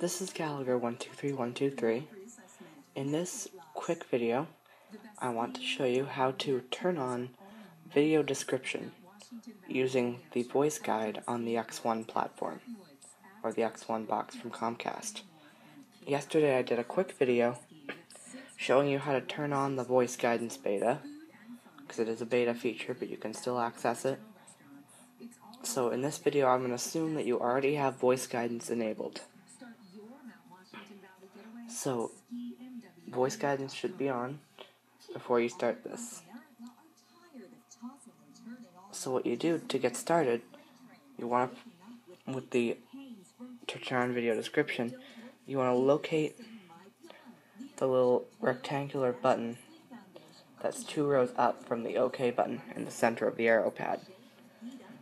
This is Gallagher123123. In this quick video, I want to show you how to turn on video description using the voice guide on the X1 platform, or the X1 box from Comcast. Yesterday I did a quick video showing you how to turn on the voice guidance beta, because it is a beta feature, but you can still access it. So in this video, I'm going to assume that you already have voice guidance enabled. So, voice guidance should be on before you start this. So what you do to get started, you want to, with the turn on video description, you want to locate the little rectangular button that's two rows up from the OK button in the center of the arrow pad.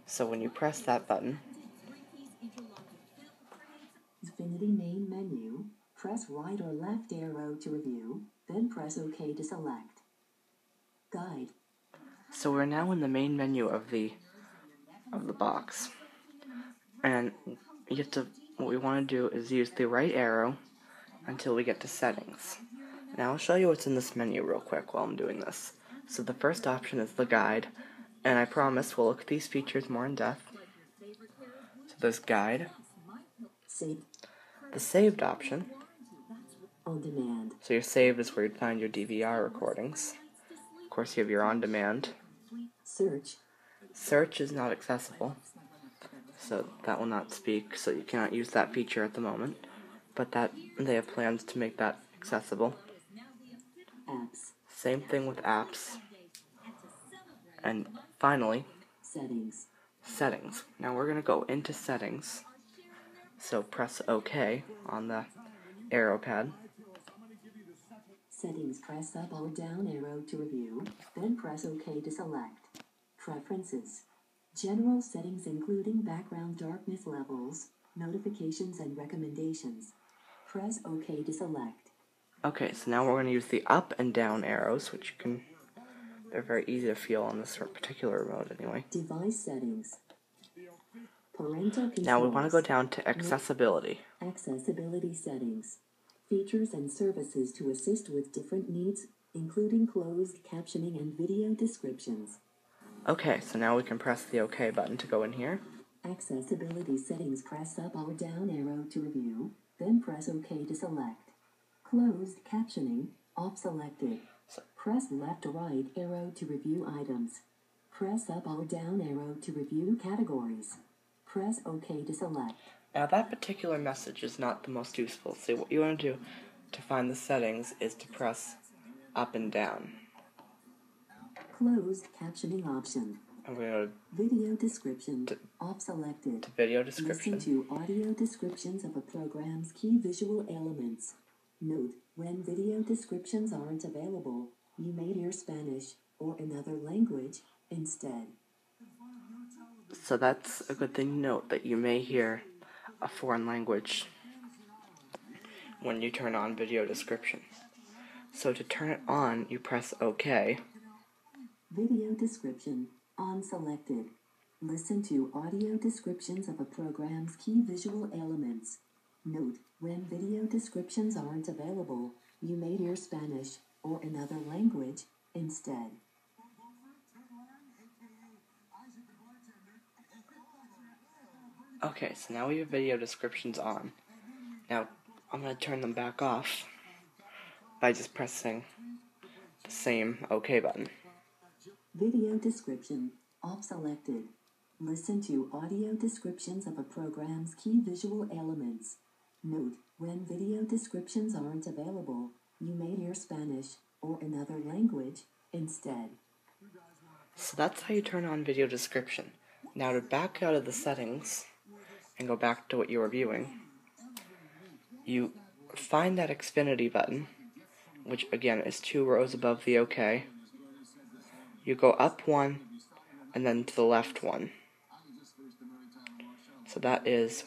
So when you press that button, Xfinity main menu, press right or left arrow to review, then press OK to select. Guide. So we're now in the main menu of the of the box. And you have to what we want to do is use the right arrow until we get to settings. Now I'll show you what's in this menu real quick while I'm doing this. So the first option is the guide, and I promise we'll look at these features more in depth. So there's guide, Save the saved option. on demand. So your save is where you'd find your DVR recordings. Of course, you have your on demand. Search. Search is not accessible, so that will not speak, so you cannot use that feature at the moment. But that they have plans to make that accessible. Apps. Same thing with apps. And finally, Settings. settings. Now we're going to go into settings. So press OK on the arrow pad. Settings press up or down arrow to review, then press OK to select. Preferences. General settings including background darkness levels, notifications and recommendations. Press OK to select. Okay, so now we're going to use the up and down arrows, which you can. They're very easy to feel on this particular remote anyway. Device settings. Parental controls. Now we want to go down to accessibility. Accessibility settings. Features and services to assist with different needs, including closed captioning and video descriptions. Okay, so now we can press the OK button to go in here. Accessibility settings press up or down arrow to review, then press OK to select. Closed captioning, off selected. Press left or right arrow to review items. Press up or down arrow to review categories. Press OK to select. Now that particular message is not the most useful. So what you want to do to find the settings is to press up and down. Closed captioning option. And we're going Video description, To- off selected. to video description. Listen to audio descriptions of a program's key visual elements. Note, when video descriptions aren't available, you may hear Spanish or another language instead. So that's a good thing to note that you may hear a foreign language when you turn on video description. So to turn it on, you press OK. Video description, on selected. Listen to audio descriptions of a program's key visual elements. Note, when video descriptions aren't available, you may hear Spanish or another language instead. Okay, so now we have video descriptions on. Now I'm going to turn them back off by just pressing the same OK button. Video description, off selected. Listen to audio descriptions of a program's key visual elements. Note, when video descriptions aren't available, you may hear Spanish or another language instead. So that's how you turn on video description. Now to back out of the settings and go back to what you were viewing, you find that Xfinity button, which again is two rows above the OK. You go up one and then to the left one. So that is.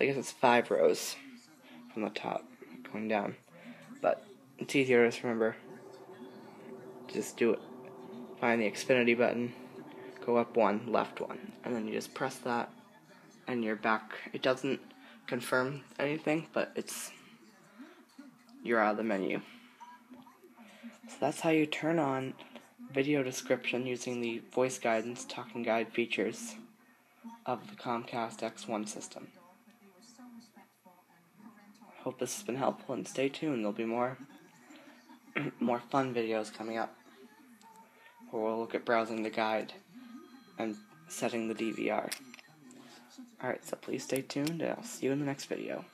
So I guess it's five rows from the top going down. But it's easier to just remember. Just do it. Find the Xfinity button, go up one, left one, and then you just press that, and you're back. It doesn't confirm anything, but it's you're out of the menu. So that's how you turn on video description using the voice guidance talking guide features of the Comcast X1 system. Hope this has been helpful and stay tuned, there'll be more more fun videos coming up where we'll look at browsing the guide and setting the DVR. Alright, so please stay tuned and I'll see you in the next video.